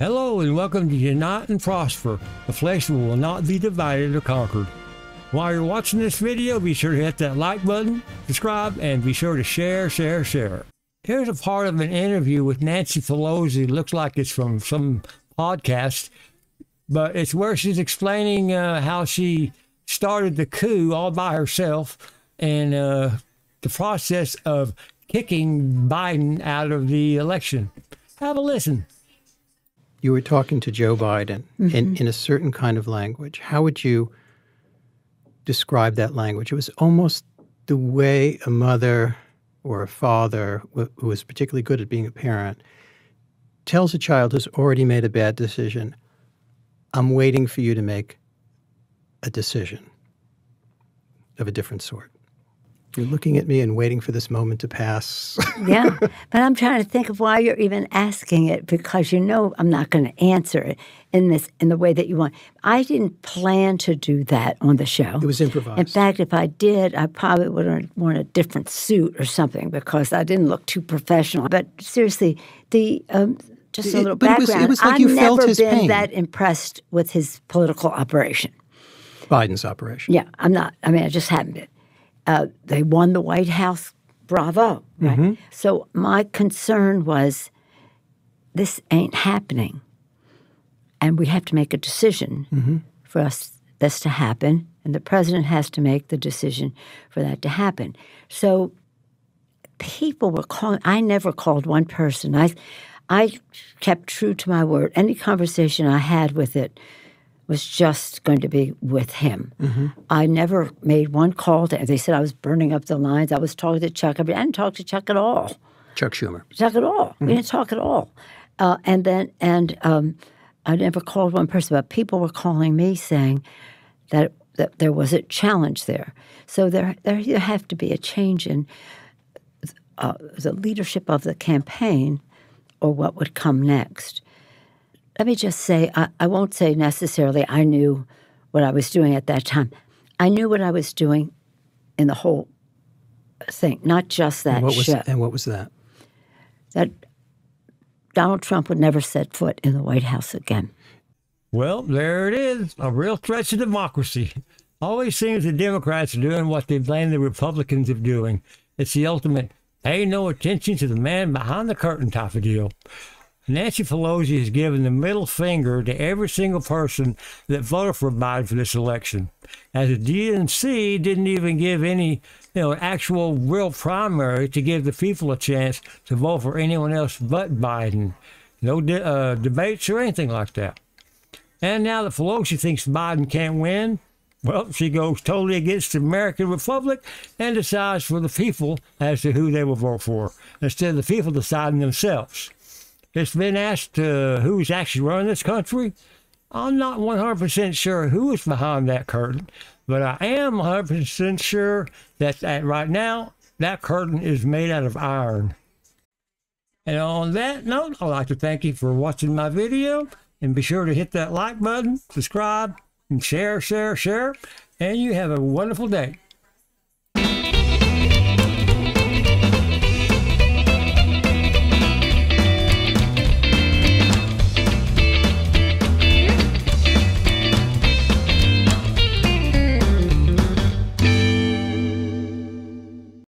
Hello and welcome to Unite and Prosper. The flesh will not be divided or conquered. While you're watching this video, be sure to hit that like button, subscribe, and be sure to share, share, share. Here's a part of an interview with Nancy Pelosi. Looks like it's from some podcast, but it's where she's explaining uh, how she started the coup all by herself and uh, the process of kicking Biden out of the election. Have a listen you were talking to Joe Biden mm-hmm. in, in a certain kind of language. How would you describe that language? It was almost the way a mother or a father who is particularly good at being a parent tells a child who's already made a bad decision, I'm waiting for you to make a decision of a different sort. You're looking at me and waiting for this moment to pass. yeah, but I'm trying to think of why you're even asking it because you know I'm not going to answer it in this in the way that you want. I didn't plan to do that on the show. It was improvised. In fact, if I did, I probably would have worn a different suit or something because I didn't look too professional. But seriously, the um, just a little it, background. It was, it was like I've you never felt his been pain. that impressed with his political operation. Biden's operation. Yeah, I'm not. I mean, I just haven't been uh, they won the White House. Bravo. Right? Mm-hmm. So my concern was this ain't happening. And we have to make a decision mm-hmm. for us this to happen. And the president has to make the decision for that to happen. So people were calling. I never called one person. I, I kept true to my word. Any conversation I had with it was just going to be with him. Mm-hmm. I never made one call to. They said I was burning up the lines. I was talking to Chuck. I didn't talk to Chuck at all. Chuck Schumer. Chuck at all. Mm-hmm. We didn't talk at all. Uh, and then and um, I never called one person, but people were calling me saying that that there was a challenge there. So there there have to be a change in uh, the leadership of the campaign, or what would come next let me just say, I, I won't say necessarily I knew what I was doing at that time. I knew what I was doing in the whole thing, not just that and what was, ship. And what was that? That Donald Trump would never set foot in the White House again. Well, there it is, a real threat to democracy. Always seems the Democrats are doing what they blame the Republicans of doing. It's the ultimate pay no attention to the man behind the curtain type of deal. Nancy Pelosi has given the middle finger to every single person that voted for Biden for this election. As the DNC didn't even give any, you know, actual real primary to give the people a chance to vote for anyone else but Biden. No de- uh, debates or anything like that. And now that Pelosi thinks Biden can't win, well, she goes totally against the American Republic and decides for the people as to who they will vote for, instead of the people deciding themselves. It's been asked uh, who's actually running this country. I'm not 100% sure who is behind that curtain, but I am 100% sure that, that right now that curtain is made out of iron. And on that note, I'd like to thank you for watching my video and be sure to hit that like button, subscribe, and share, share, share. And you have a wonderful day.